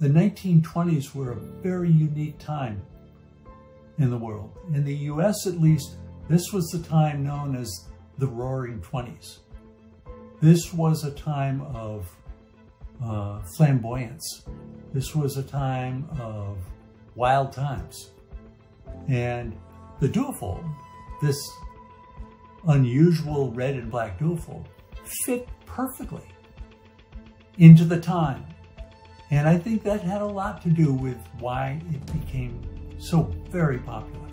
the 1920s were a very unique time in the world. In the US, at least, this was the time known as the Roaring Twenties. This was a time of uh, flamboyance. This was a time of wild times. And the duofold, this unusual red and black duofold, fit perfectly into the time. And I think that had a lot to do with why it became so very popular.